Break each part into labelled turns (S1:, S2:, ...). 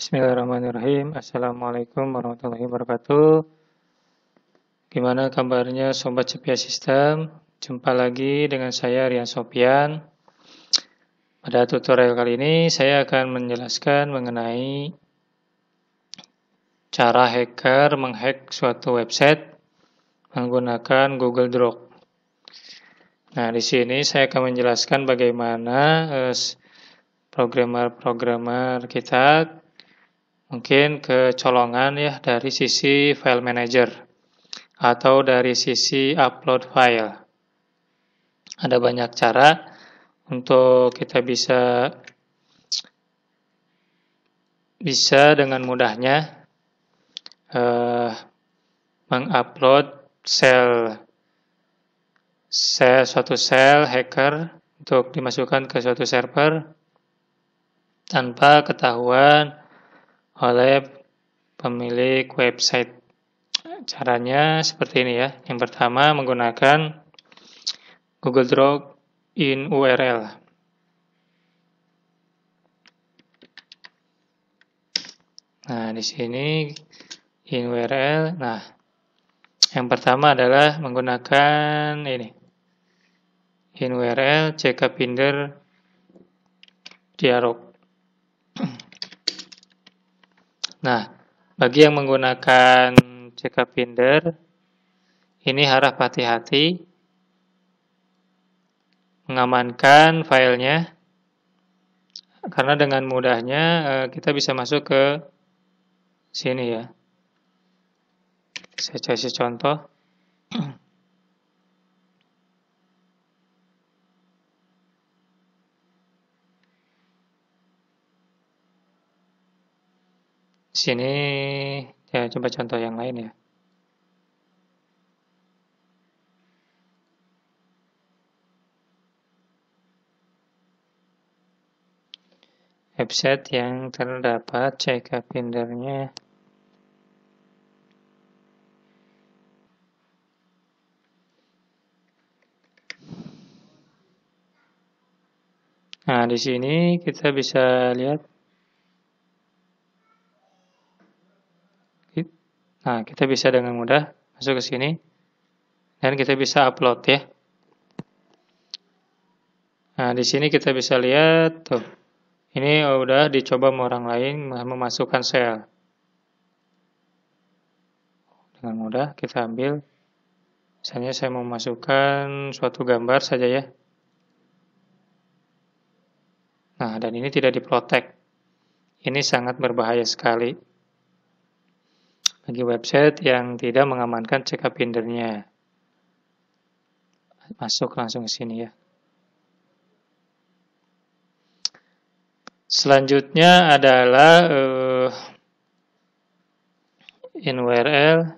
S1: Bismillahirrahmanirrahim. Assalamualaikum warahmatullahi wabarakatuh. Gimana kabarnya Sobat Cepia Sistem? Jumpa lagi dengan saya Rian Sopian. Pada tutorial kali ini saya akan menjelaskan mengenai cara hacker menghack suatu website menggunakan Google Doc. Nah, di sini saya akan menjelaskan bagaimana eh, programmer-programmer kita mungkin kecolongan ya dari sisi file manager atau dari sisi upload file. Ada banyak cara untuk kita bisa bisa dengan mudahnya uh, mengupload sel sel suatu sel hacker untuk dimasukkan ke suatu server tanpa ketahuan oleh pemilik website. Caranya seperti ini ya. Yang pertama menggunakan Google Drop in URL. Nah, di sini in URL. Nah, yang pertama adalah menggunakan ini. In URL CK Pinder dialog. Nah, bagi yang menggunakan CK Finder, ini harap hati-hati mengamankan filenya, karena dengan mudahnya eh, kita bisa masuk ke sini ya. Saya kasih contoh. sini ya coba contoh yang lain ya. website yang terdapat CK pindernya Nah, di sini kita bisa lihat Nah, kita bisa dengan mudah masuk ke sini dan kita bisa upload ya. Nah, di sini kita bisa lihat tuh. Ini udah dicoba sama orang lain memasukkan sel. Dengan mudah kita ambil. Misalnya saya mau masukkan suatu gambar saja ya. Nah, dan ini tidak diprotek. Ini sangat berbahaya sekali bagi website yang tidak mengamankan CK pindernya. Masuk langsung ke sini ya. Selanjutnya adalah uh, in URL.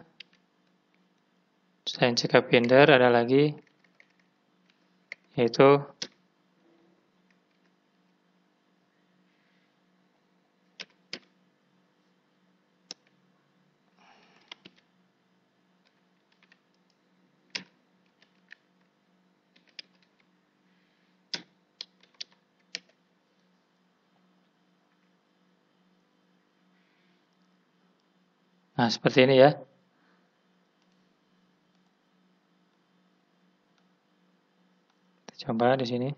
S1: Selain CK pinder ada lagi yaitu Nah, seperti ini ya. Kita coba di sini.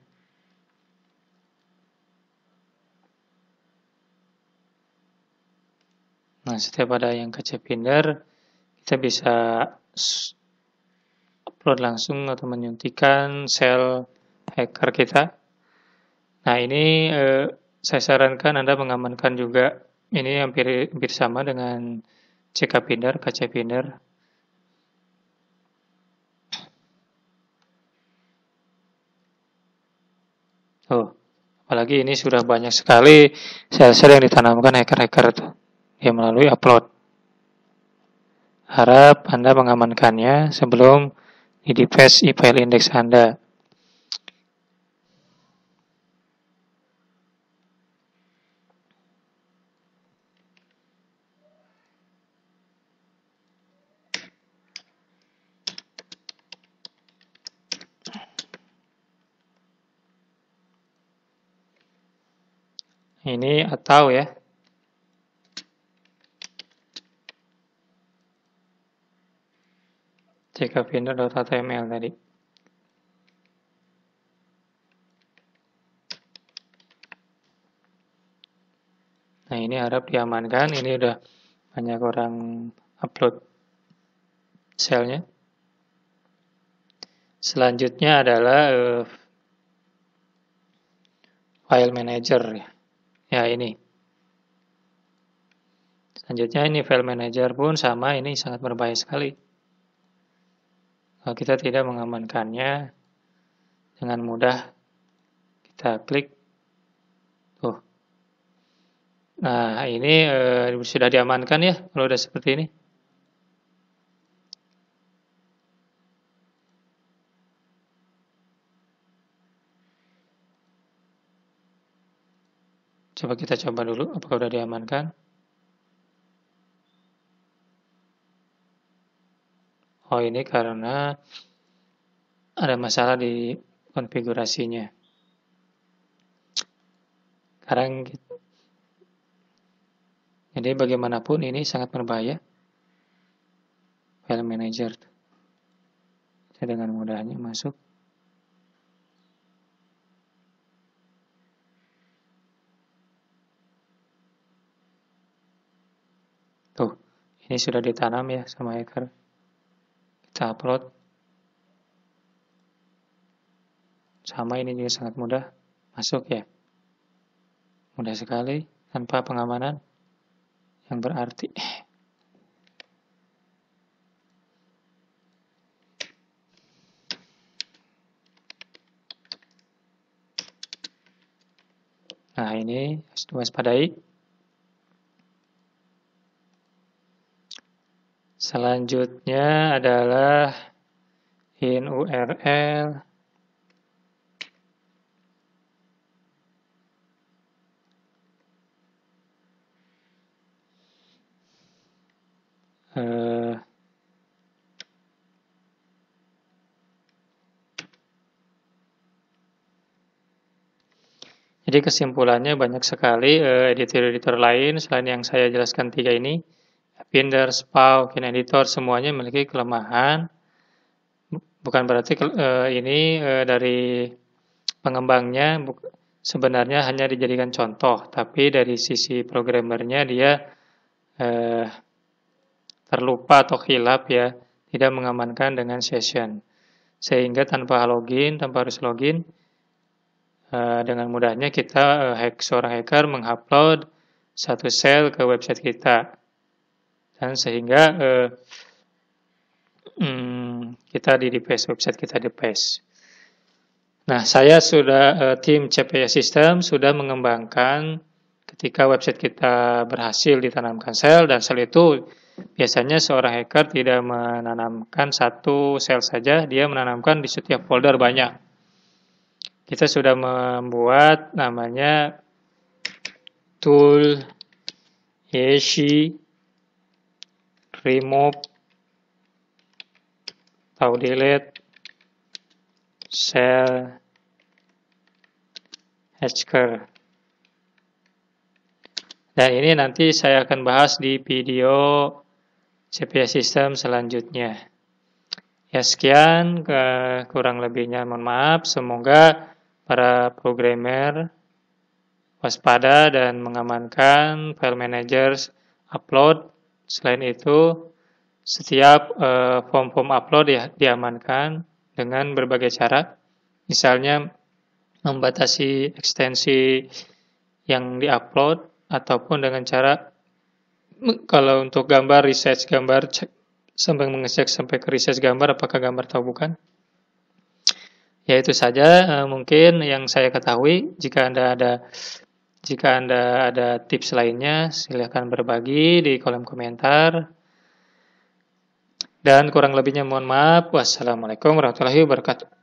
S1: Nah, setiap ada yang kecepinder, kita bisa upload langsung atau menyuntikkan sel hacker kita. Nah, ini eh, saya sarankan Anda mengamankan juga ini hampir, hampir sama dengan CK Pinder, KC Pinder. Oh, apalagi ini sudah banyak sekali sel-sel yang ditanamkan hacker-hacker itu ya melalui upload. Harap Anda mengamankannya sebelum di device e-file index Anda. ini atau ya. Jika binder.html tadi. Nah, ini harap diamankan. Ini udah banyak orang upload selnya. Selanjutnya adalah uh, file manager ya ini. Selanjutnya ini file manager pun sama ini sangat berbahaya sekali. Kalau kita tidak mengamankannya dengan mudah kita klik tuh. Nah, ini uh, sudah diamankan ya kalau udah seperti ini. Coba kita coba dulu apakah sudah diamankan. Oh ini karena ada masalah di konfigurasinya. Sekarang jadi bagaimanapun ini sangat berbahaya. File manager. Saya dengan mudahnya masuk. Ini sudah ditanam ya sama hacker. Kita upload. Sama ini juga sangat mudah masuk ya. Mudah sekali tanpa pengamanan yang berarti. Nah ini harus diwaspadai. Selanjutnya adalah in URL uh, Jadi kesimpulannya banyak sekali eh, editor-editor lain selain yang saya jelaskan tiga ini. Binder, SPAW, Kin Editor semuanya memiliki kelemahan. Bukan berarti uh, ini uh, dari pengembangnya sebenarnya hanya dijadikan contoh, tapi dari sisi programmernya dia uh, terlupa atau hilap ya, tidak mengamankan dengan session. Sehingga tanpa login, tanpa harus login, uh, dengan mudahnya kita uh, hack seorang hacker mengupload satu sel ke website kita dan sehingga eh, hmm, kita di DPS website kita DPS. Nah, saya sudah eh, tim CPS System sudah mengembangkan ketika website kita berhasil ditanamkan sel dan sel itu biasanya seorang hacker tidak menanamkan satu sel saja, dia menanamkan di setiap folder banyak. Kita sudah membuat namanya tool Yeshi remove atau delete cell hacker. Dan ini nanti saya akan bahas di video CPS System selanjutnya. Ya sekian, kurang lebihnya mohon maaf. Semoga para programmer waspada dan mengamankan file managers upload Selain itu, setiap uh, form-form upload ya diamankan dengan berbagai cara. Misalnya membatasi ekstensi yang diupload ataupun dengan cara kalau untuk gambar research gambar cek sampai mengecek sampai ke research gambar apakah gambar atau bukan. Ya itu saja uh, mungkin yang saya ketahui. Jika Anda ada jika Anda ada tips lainnya, silahkan berbagi di kolom komentar. Dan kurang lebihnya mohon maaf. Wassalamualaikum warahmatullahi wabarakatuh.